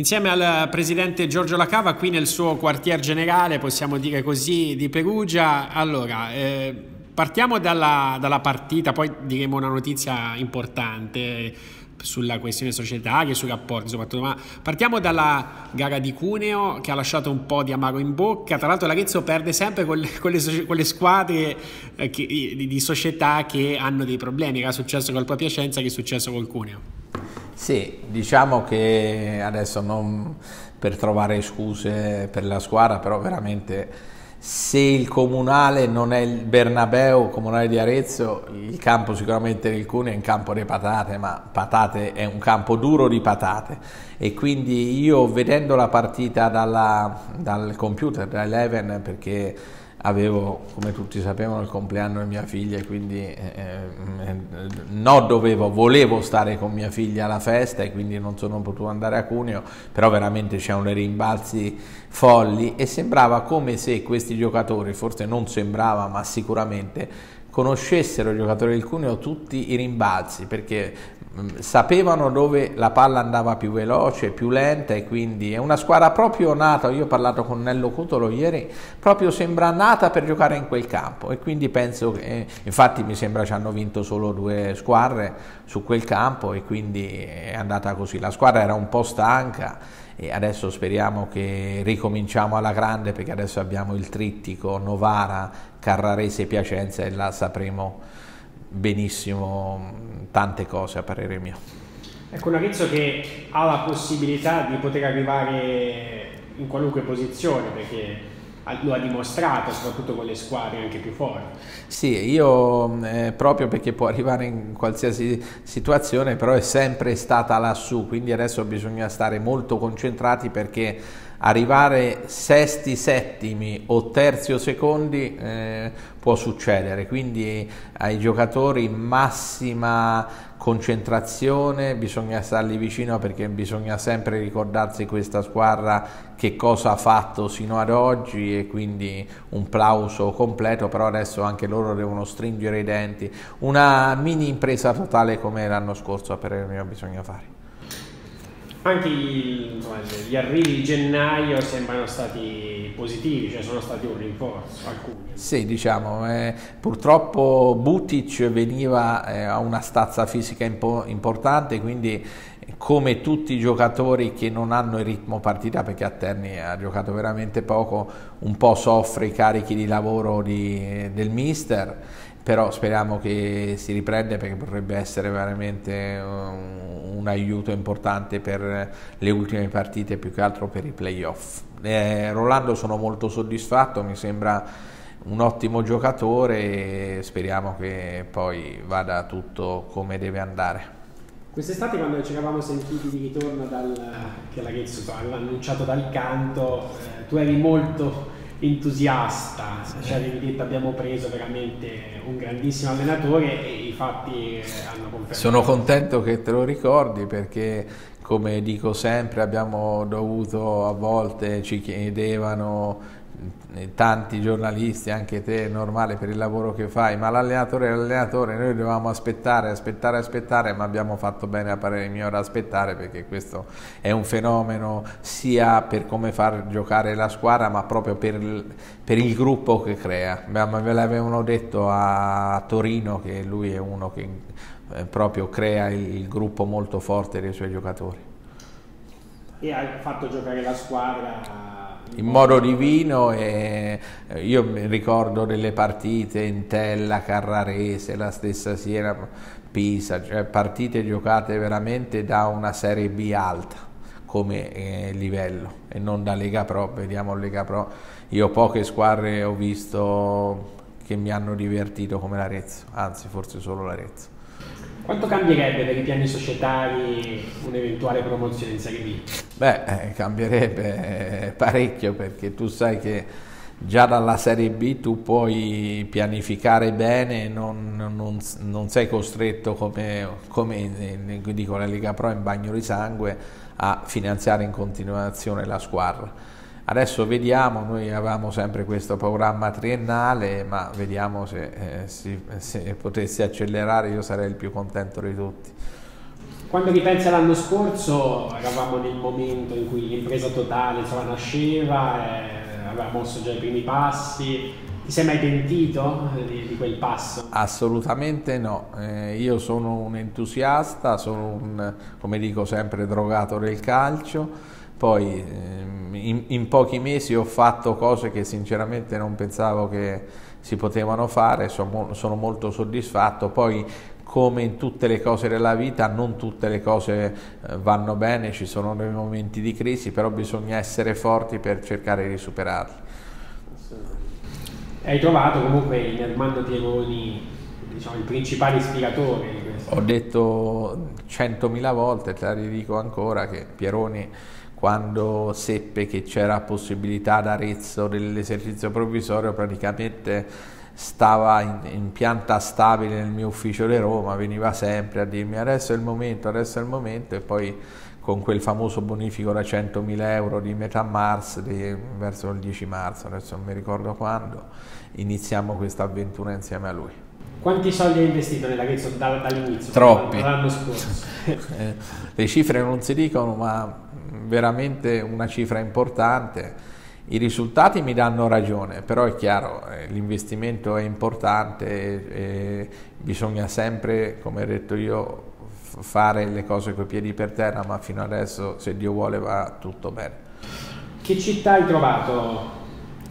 Insieme al presidente Giorgio Lacava, qui nel suo quartier generale, possiamo dire così, di Perugia. Allora, eh, partiamo dalla, dalla, partita, poi diremo una notizia importante sulla questione societaria, sui rapporti soprattutto, ma partiamo dalla gara di Cuneo che ha lasciato un po' di amaro in bocca. Tra l'altro l'Arezzo perde sempre con le, con le, con le squadre eh, che, di, di società che hanno dei problemi. Era successo col Piacenza, che è successo col Cuneo. Sì, diciamo che adesso non per trovare scuse per la squadra, però veramente se il comunale non è il Bernabeu, comunale di Arezzo, il campo sicuramente del Cuneo è un campo di patate, ma patate è un campo duro di patate. E quindi io vedendo la partita dalla, dal computer, da Eleven, perché avevo, come tutti sapevano, il compleanno di mia figlia e quindi eh, eh, no dovevo, volevo stare con mia figlia alla festa e quindi non sono potuto andare a Cuneo, però veramente c'erano dei rimbalzi folli e sembrava come se questi giocatori, forse non sembrava ma sicuramente, conoscessero i giocatori del Cuneo tutti i rimbalzi perché sapevano dove la palla andava più veloce, più lenta e quindi è una squadra proprio nata, io ho parlato con Nello Cutolo ieri, proprio sembra nata per giocare in quel campo e quindi penso che, infatti mi sembra ci hanno vinto solo due squadre su quel campo e quindi è andata così, la squadra era un po' stanca e adesso speriamo che ricominciamo alla grande perché adesso abbiamo il trittico Novara, Carrarese Piacenza e la sapremo benissimo tante cose a parere mio. Ecco, un Arezzo che ha la possibilità di poter arrivare in qualunque posizione perché lo ha dimostrato soprattutto con le squadre anche più forti. Sì, io eh, proprio perché può arrivare in qualsiasi situazione, però è sempre stata lassù, quindi adesso bisogna stare molto concentrati perché arrivare sesti, settimi o terzi o secondi eh, può succedere, quindi ai giocatori massima concentrazione, bisogna starli vicino perché bisogna sempre ricordarsi questa squadra che cosa ha fatto sino ad oggi e quindi un plauso completo, però adesso anche loro devono stringere i denti, una mini impresa totale come l'anno scorso per il mio bisogna fare anche gli, gli arrivi di gennaio sembrano stati positivi, cioè sono stati un rinforzo alcuni. Sì, diciamo, eh, purtroppo Butic veniva eh, a una stazza fisica impo importante, quindi come tutti i giocatori che non hanno il ritmo partita, perché a Terni ha giocato veramente poco, un po' soffre i carichi di lavoro di, del mister però speriamo che si riprenda perché potrebbe essere veramente un, un, aiuto importante per le ultime partite, più che altro per i playoff. Eh, Rolando sono molto soddisfatto, mi sembra un ottimo giocatore e speriamo che poi vada tutto come deve andare. Quest'estate quando ci eravamo sentiti di ritorno dal, che l'Arezzo aveva annunciato dal canto, eh, tu eri molto entusiasta, cioè avevi detto abbiamo preso veramente un grandissimo allenatore e i fatti eh, hanno confermato. Sono contento che te lo ricordi perché come dico sempre abbiamo dovuto a volte ci chiedevano tanti giornalisti, anche te, è normale per il lavoro che fai, ma l'allenatore è l'allenatore, noi dovevamo aspettare, aspettare, aspettare, ma abbiamo fatto bene a parere mio ad aspettare perché questo è un fenomeno sia per come far giocare la squadra, ma proprio per il, per il gruppo che crea. Me l'avevano detto a Torino che lui è uno che eh, proprio crea il gruppo molto forte dei suoi giocatori. E ha fatto giocare la squadra in modo divino e eh, io mi ricordo delle partite in Tella, Carrarese, la stessa Siena, Pisa, cioè partite giocate veramente da una Serie B alta come eh, livello e non da Lega Pro, vediamo Lega Pro, io poche squadre ho visto che mi hanno divertito come l'Arezzo, anzi forse solo l'Arezzo. Quanto cambierebbe per i piani societari un'eventuale promozione in Serie B? Beh, eh, cambierebbe parecchio perché tu sai che già dalla Serie B tu puoi pianificare bene, non, non, non sei costretto come, come dico la Lega Pro in bagno di sangue a finanziare in continuazione la squadra. Adesso vediamo, noi avevamo sempre questo programma triennale, ma vediamo se, eh, si, se potesse accelerare, io sarei il più contento di tutti. Quando ripensi all'anno scorso eravamo nel momento in cui l'impresa totale insomma, nasceva, eh, aveva mosso già i primi passi, ti sei mai pentito di, di quel passo? Assolutamente no, eh, io sono un entusiasta, sono un, come dico sempre, drogato del calcio, poi eh, in, in, pochi mesi ho fatto cose che sinceramente non pensavo che si potevano fare, sono, sono molto soddisfatto, poi come in tutte le cose della vita, non tutte le cose eh, vanno bene, ci sono dei momenti di crisi, però bisogna essere forti per cercare di superarli. Hai trovato comunque in Armando Pieroni diciamo, il principale ispiratore di questo? Ho detto centomila volte, te la ridico ancora, che Pieroni quando seppe che c'era possibilità ad Arezzo dell'esercizio provvisorio praticamente stava in, in, pianta stabile nel mio ufficio di Roma, veniva sempre a dirmi adesso è il momento, adesso è il momento e poi con quel famoso bonifico da 100.000 euro di metà marzo, di, verso il 10 marzo, adesso non mi ricordo quando, iniziamo questa avventura insieme a lui. Quanti soldi hai investito nell'Arezzo dall'inizio? Troppi. L'anno scorso. Eh, le cifre non si dicono, ma veramente una cifra importante i risultati mi danno ragione, però è chiaro, eh, l'investimento è importante bisogna sempre, come ho detto io, fare le cose coi piedi per terra, ma fino adesso, se Dio vuole, va tutto bene. Che città hai trovato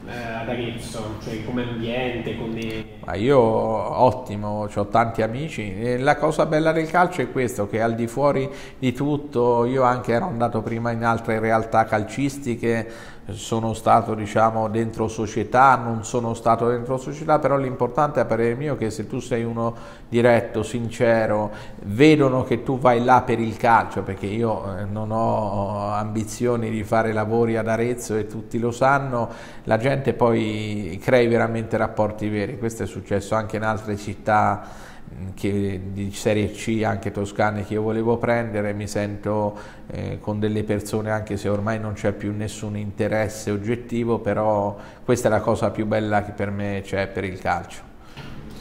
eh, ad Arezzo, cioè come ambiente, come... Ma io ottimo, ho tanti amici. La cosa bella del calcio è questo, che al di fuori di tutto, io anche ero andato prima in altre realtà calcistiche, sono stato diciamo dentro società, non sono stato dentro società, però l'importante a parere mio è che se tu sei uno diretto, sincero, vedono che tu vai là per il calcio, perché io eh, non ho ambizioni di fare lavori ad Arezzo e tutti lo sanno, la gente poi crei veramente rapporti veri, questo è successo anche in altre città che, di serie C anche toscane che io volevo prendere, mi sento eh, con delle persone anche se ormai non c'è più nessun interesse oggettivo, però questa è la cosa più bella che per me c'è per il calcio.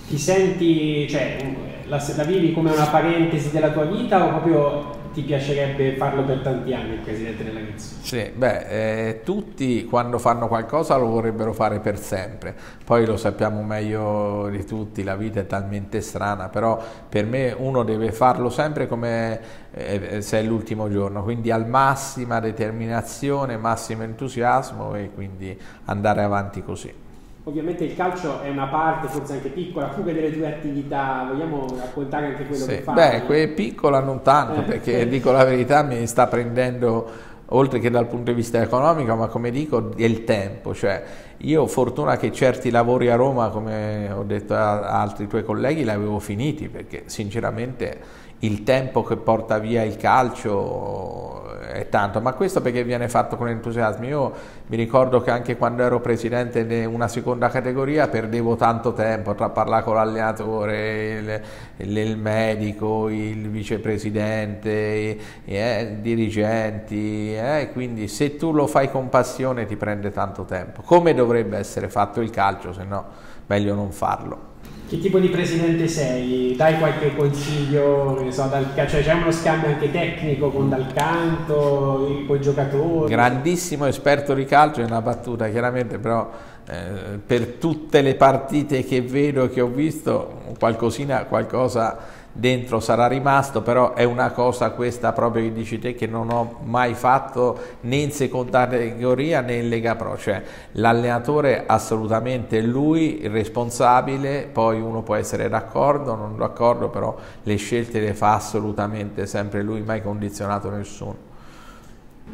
Ti senti, cioè, la, la vivi come una parentesi della tua vita o proprio ti piacerebbe farlo per tanti anni il presidente della Lazio? Sì, beh, eh, tutti quando fanno qualcosa lo vorrebbero fare per sempre, poi lo sappiamo meglio di tutti, la vita è talmente strana, però per me uno deve farlo sempre come eh, se è l'ultimo giorno, quindi al massima determinazione, massimo entusiasmo e quindi andare avanti così. Ovviamente il calcio è una parte, forse anche piccola, fuga delle tue attività, vogliamo raccontare anche quello sì. che fai? Beh, que- piccola non tanto, eh. perché dico la verità, mi sta prendendo, oltre che dal punto di vista economico, ma come dico, il tempo, cioè io fortuna che certi lavori a Roma, come ho detto a altri tuoi colleghi, li avevo finiti, perché sinceramente il tempo che porta via il calcio è tanto, ma questo perché viene fatto con entusiasmo. Io mi ricordo che anche quando ero presidente di una seconda categoria perdevo tanto tempo tra parlare con l'allenatore, il, il, medico, il vicepresidente, i, eh, dirigenti, eh, quindi se tu lo fai con passione ti prende tanto tempo. Come dovrebbe essere fatto il calcio, se no meglio non farlo. Che tipo di presidente sei? Dai qualche consiglio, so, dal, cioè c'è uno scambio anche tecnico con dal canto, con i giocatori? Grandissimo esperto di calcio, è una battuta chiaramente, però eh, per tutte le partite che vedo che ho visto, qualcosina, qualcosa dentro sarà rimasto, però è una cosa questa proprio che dici te che non ho mai fatto né in seconda categoria né in Lega Pro, cioè l'allenatore assolutamente lui il responsabile, poi uno può essere d'accordo, non d'accordo, però le scelte le fa assolutamente sempre lui, mai condizionato nessuno.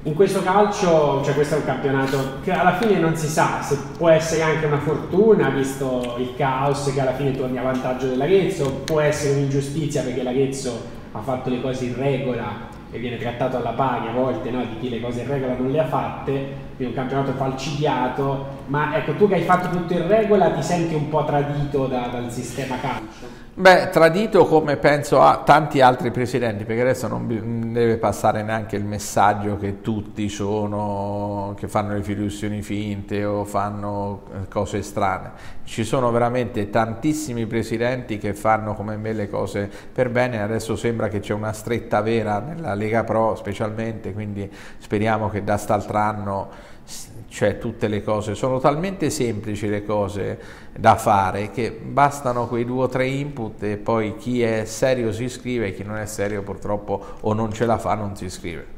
In questo calcio, cioè questo è un campionato che alla fine non si sa se può essere anche una fortuna, visto il caos che alla fine torni a vantaggio dell'Arezzo, può essere un'ingiustizia perché l'Arezzo ha fatto le cose in regola e viene trattato alla pari a volte no, di chi le cose in regola non le ha fatte, quindi un campionato falcidiato ma ecco, tu che hai fatto tutto in regola ti senti un po' tradito da, dal sistema calcio? Beh, tradito come penso a tanti altri presidenti, perché adesso non deve passare neanche il messaggio che tutti sono, che fanno le fiduzioni finte o fanno eh, cose strane. Ci sono veramente tantissimi presidenti che fanno come me le cose per bene, adesso sembra che c'è una stretta vera nella Lega Pro specialmente, quindi speriamo che da st'altro anno cioè tutte le cose, sono talmente semplici le cose da fare che bastano quei due o tre input e poi chi è serio si iscrive e chi non è serio purtroppo o non ce la fa non si iscrive.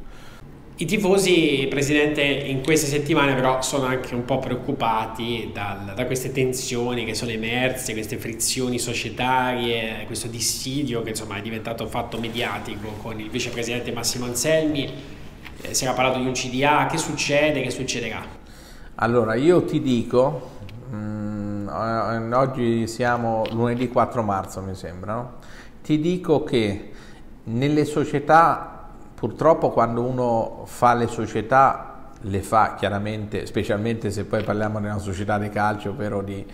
I tifosi, Presidente, in queste settimane però sono anche un po' preoccupati dal, da queste tensioni che sono emerse, queste frizioni societarie, questo dissidio che insomma è diventato fatto mediatico con il vicepresidente Massimo Anselmi. Eh, si era parlato di un CDA, che succede, che succederà? Allora, io ti dico, mh, mm, oggi siamo lunedì 4 marzo mi sembra, no? ti dico che nelle società Purtroppo quando uno fa le società, le fa chiaramente, specialmente se poi parliamo di una società di calcio, ovvero di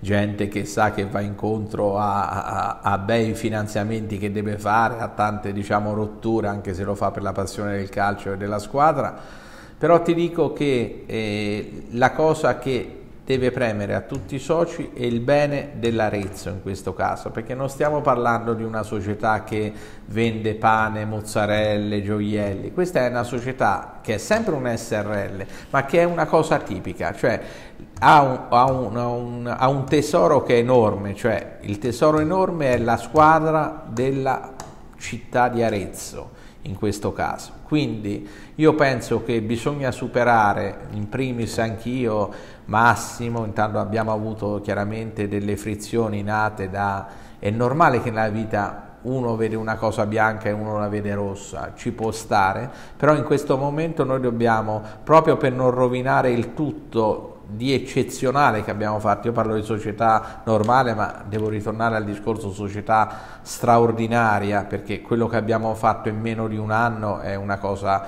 gente che sa che va incontro a, a, a, bei finanziamenti che deve fare, a tante diciamo, rotture, anche se lo fa per la passione del calcio e della squadra, però ti dico che eh, la cosa che deve premere a tutti i soci e il bene dell'Arezzo in questo caso, perché non stiamo parlando di una società che vende pane, mozzarelle, gioielli, questa è una società che è sempre un SRL, ma che è una cosa tipica, cioè ha un, ha un, un, ha un tesoro che è enorme, cioè il tesoro enorme è la squadra della città di Arezzo in questo caso. Quindi io penso che bisogna superare, in primis anch'io, Massimo, intanto abbiamo avuto chiaramente delle frizioni nate da... È normale che nella vita uno vede una cosa bianca e uno la vede rossa, ci può stare, però in questo momento noi dobbiamo, proprio per non rovinare il tutto di eccezionale che abbiamo fatto, io parlo di società normale ma devo ritornare al discorso società straordinaria perché quello che abbiamo fatto in meno di un anno è una cosa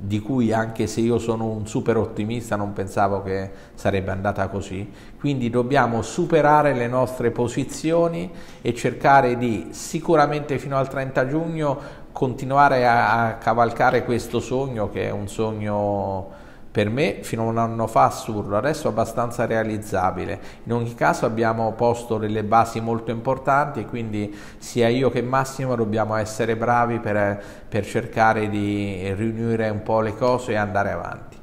di cui anche se io sono un super ottimista non pensavo che sarebbe andata così, quindi dobbiamo superare le nostre posizioni e cercare di sicuramente fino al 30 giugno continuare a, a cavalcare questo sogno che è un sogno per me fino a un anno fa assurdo, adesso abbastanza realizzabile. In ogni caso abbiamo posto delle basi molto importanti e quindi sia io che Massimo dobbiamo essere bravi per, per cercare di riunire un po' le cose e andare avanti.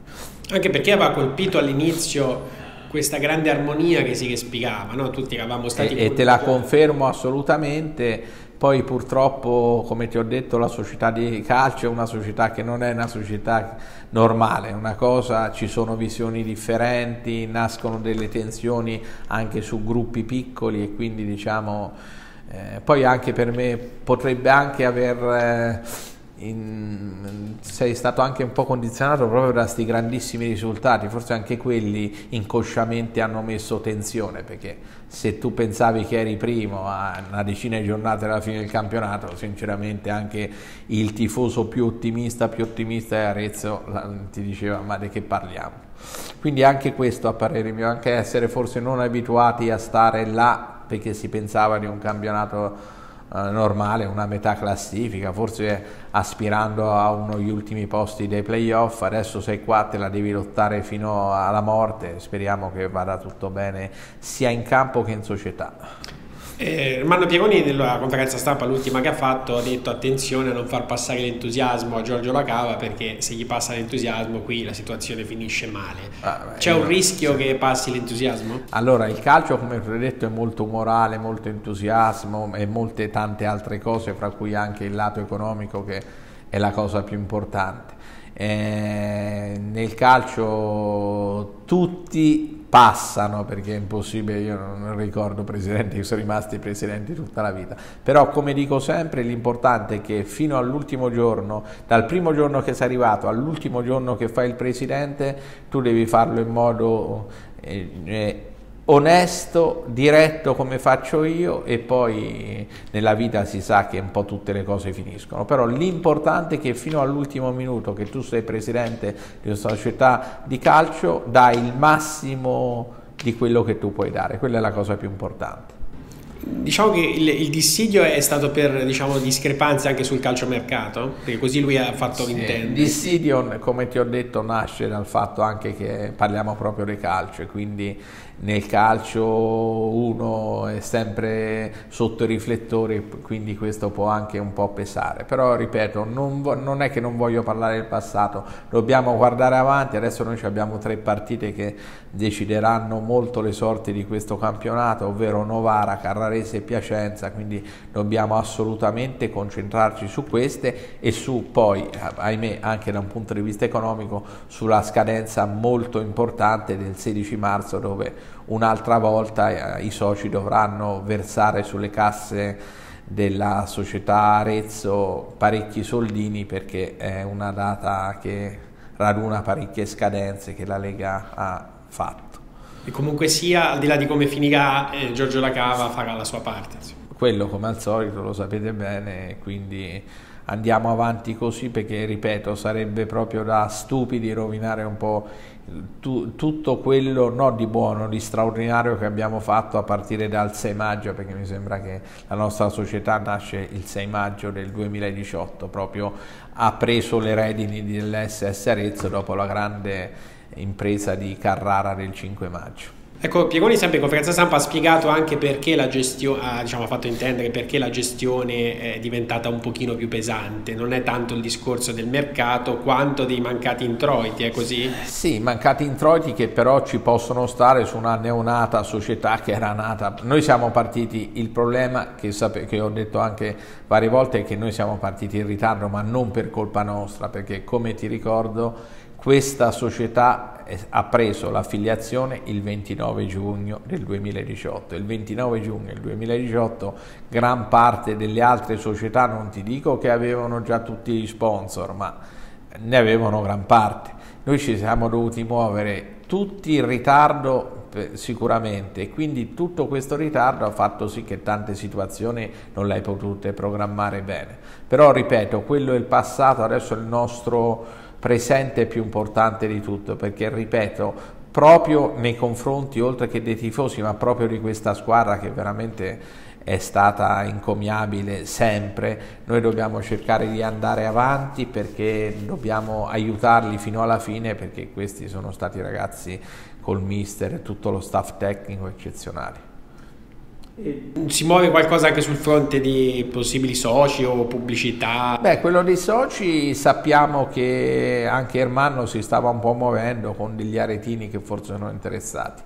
Anche perché aveva colpito all'inizio questa grande armonia che si respirava, no? tutti eravamo stati... E, e te la confermo assolutamente poi purtroppo, come ti ho detto, la società di calcio è una società che non è una società normale, una cosa, ci sono visioni differenti, nascono delle tensioni anche su gruppi piccoli e quindi diciamo, eh, poi anche per me potrebbe anche aver... Eh, in, sei stato anche un po' condizionato proprio da questi grandissimi risultati, forse anche quelli inconsciamente hanno messo tensione, perché se tu pensavi che eri primo a una decina di giornate alla fine del campionato, sinceramente anche il tifoso più ottimista, più ottimista è Arezzo, ti diceva ma di che parliamo? Quindi anche questo a parere mio, anche essere forse non abituati a stare là perché si pensava di un campionato normale, una metà classifica, forse aspirando a uno degli ultimi posti dei playoff, adesso sei qua, te la devi lottare fino alla morte, speriamo che vada tutto bene sia in campo che in società. Eh, Armando Pieroni nella conferenza stampa, l'ultima che ha fatto, ha detto attenzione a non far passare l'entusiasmo a Giorgio Lacava perché se gli passa l'entusiasmo qui la situazione finisce male. Ah, C'è un rischio sì. che passi l'entusiasmo? Allora, il calcio come ho detto è molto morale, molto entusiasmo e molte tante altre cose, fra cui anche il lato economico che è la cosa più importante. Eh, nel calcio tutti passano perché è impossibile, io non ricordo presidenti sono rimasti presidenti tutta la vita, però come dico sempre l'importante è che fino all'ultimo giorno, dal primo giorno che sei arrivato all'ultimo giorno che fai il presidente, tu devi farlo in modo eh, eh onesto, diretto come faccio io e poi nella vita si sa che un po' tutte le cose finiscono, però l'importante è che fino all'ultimo minuto che tu sei presidente di una società di calcio dai il massimo di quello che tu puoi dare, quella è la cosa più importante. Diciamo che il, il, dissidio è stato per diciamo, discrepanze anche sul calciomercato, perché così lui ha fatto sì, intendere. Il dissidio, come ti ho detto, nasce dal fatto anche che parliamo proprio di calcio e quindi nel calcio uno è sempre sotto i riflettori, quindi questo può anche un po' pesare. Però ripeto, non, non, è che non voglio parlare del passato, dobbiamo guardare avanti. Adesso noi abbiamo tre partite che decideranno molto le sorti di questo campionato, ovvero Novara, Carrarese e Piacenza, quindi dobbiamo assolutamente concentrarci su queste e su poi, ahimè, anche da un punto di vista economico, sulla scadenza molto importante del 16 marzo dove un'altra volta eh, i soci dovranno versare sulle casse della società Arezzo parecchi soldini perché è una data che raduna parecchie scadenze che la Lega ha fatto. E comunque sia, al di là di come finirà, eh, Giorgio Lacava farà la sua parte. Quello come al solito lo sapete bene, quindi andiamo avanti così perché, ripeto, sarebbe proprio da stupidi rovinare un po' tu, tutto quello no, di buono, di straordinario che abbiamo fatto a partire dal 6 maggio, perché mi sembra che la nostra società nasce il 6 maggio del 2018, proprio ha preso le redini dell'SS Arezzo dopo la grande impresa di Carrara del 5 maggio. Ecco, Piegoni sempre in conferenza stampa ha spiegato anche perché la gestione, ha, diciamo, fatto intendere perché la gestione è diventata un pochino più pesante, non è tanto il discorso del mercato quanto dei mancati introiti, è così? Sì, mancati introiti che però ci possono stare su una neonata società che era nata. Noi siamo partiti, il problema che, che ho detto anche varie volte è che noi siamo partiti in ritardo, ma non per colpa nostra, perché come ti ricordo questa società ha preso l'affiliazione il 29 giugno del 2018. Il 29 giugno del 2018 gran parte delle altre società, non ti dico che avevano già tutti gli sponsor, ma ne avevano gran parte. Noi ci siamo dovuti muovere tutti in ritardo sicuramente e quindi tutto questo ritardo ha fatto sì che tante situazioni non le hai potute programmare bene. Però ripeto, quello è il passato, adesso il nostro presente è più importante di tutto, perché ripeto, proprio nei confronti, oltre che dei tifosi, ma proprio di questa squadra che veramente è stata incomiabile sempre, noi dobbiamo cercare di andare avanti perché dobbiamo aiutarli fino alla fine perché questi sono stati ragazzi col mister e tutto lo staff tecnico eccezionali. Si muove qualcosa anche sul fronte di possibili soci o pubblicità? Beh, quello dei soci sappiamo che anche Ermanno si stava un po' muovendo con degli aretini che forse sono interessati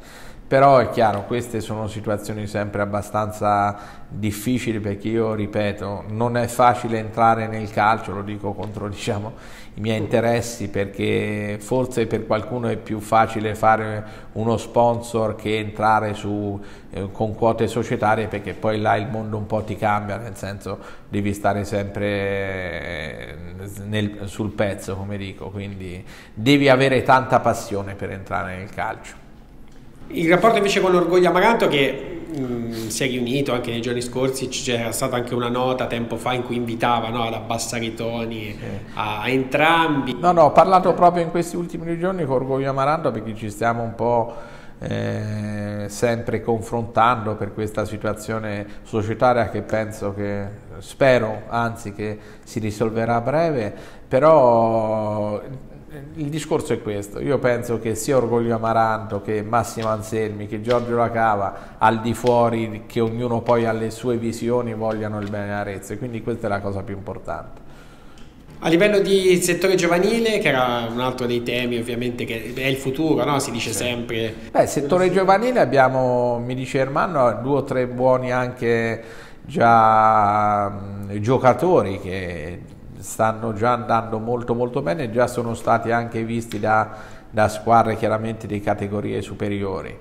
però è chiaro, queste sono situazioni sempre abbastanza difficili perché io ripeto, non è facile entrare nel calcio, lo dico contro diciamo, i miei interessi perché forse per qualcuno è più facile fare uno sponsor che entrare su, eh, con quote societarie perché poi là il mondo un po' ti cambia, nel senso devi stare sempre eh, nel, sul pezzo come dico, quindi devi avere tanta passione per entrare nel calcio. Il rapporto invece con l'Orgoglio Amaranto che mh, mm, si è riunito anche nei giorni scorsi, c'era stata anche una nota tempo fa in cui invitava no, ad abbassare i toni sì. a, a, entrambi. No, no, ho parlato proprio in questi ultimi giorni con Orgoglio Amaranto perché ci stiamo un po' eh, sempre confrontando per questa situazione societaria che penso che, spero anzi che si risolverà a breve, però il discorso è questo, io penso che sia Orgoglio Amaranto che Massimo Anselmi, che Giorgio Lacava, al di fuori, che ognuno poi ha le sue visioni, vogliano il bene a Arezzo e quindi questa è la cosa più importante. A livello di settore giovanile, che era un altro dei temi ovviamente, che è il futuro, no? si dice sì. sempre. Beh, settore giovanile abbiamo, mi dice Ermanno, due o tre buoni anche già giocatori che stanno già andando molto molto bene, già sono stati anche visti da, da squadre chiaramente di categorie superiori.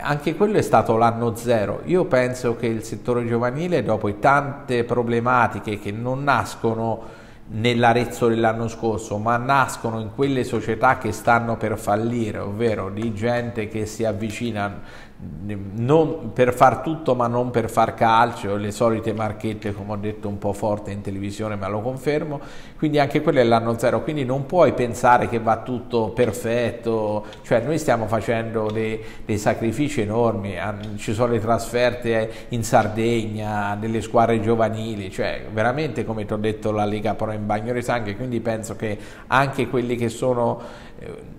Anche quello è stato l'anno zero. Io penso che il settore giovanile, dopo tante problematiche che non nascono nell'Arezzo dell'anno scorso, ma nascono in quelle società che stanno per fallire, ovvero di gente che si avvicina non per far tutto ma non per far calcio, le solite marchette come ho detto un po' forte in televisione ma lo confermo, quindi anche quello è l'anno zero, quindi non puoi pensare che va tutto perfetto, cioè noi stiamo facendo dei, dei sacrifici enormi, ci sono le trasferte in Sardegna, delle squadre giovanili, cioè veramente come ti ho detto la Lega Pro in bagno di sangue, quindi penso che anche quelli che sono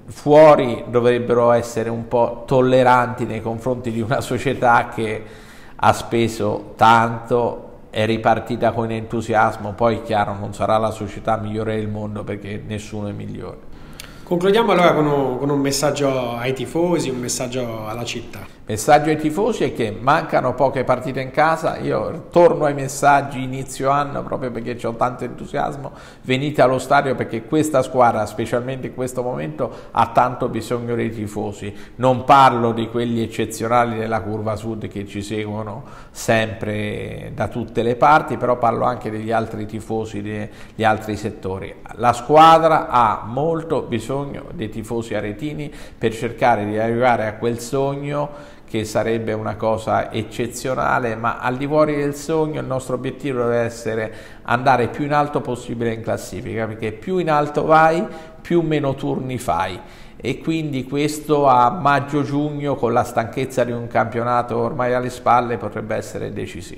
fuori dovrebbero essere un po' tolleranti nei confronti di una società che ha speso tanto, è ripartita con entusiasmo, poi chiaro non sarà la società migliore del mondo perché nessuno è migliore. Concludiamo allora con un, con un messaggio ai tifosi, un messaggio alla città. Messaggio ai tifosi è che mancano poche partite in casa, io torno ai messaggi inizio anno proprio perché ho tanto entusiasmo, venite allo stadio perché questa squadra, specialmente in questo momento, ha tanto bisogno dei tifosi, non parlo di quelli eccezionali della curva sud che ci seguono sempre da tutte le parti, però parlo anche degli altri tifosi degli altri settori. La squadra ha molto bisogno dei tifosi aretini per cercare di arrivare a quel sogno che sarebbe una cosa eccezionale, ma al di fuori del sogno il nostro obiettivo deve essere andare più in alto possibile in classifica, perché più in alto vai, più meno turni fai e quindi questo a maggio-giugno con la stanchezza di un campionato ormai alle spalle potrebbe essere decisivo.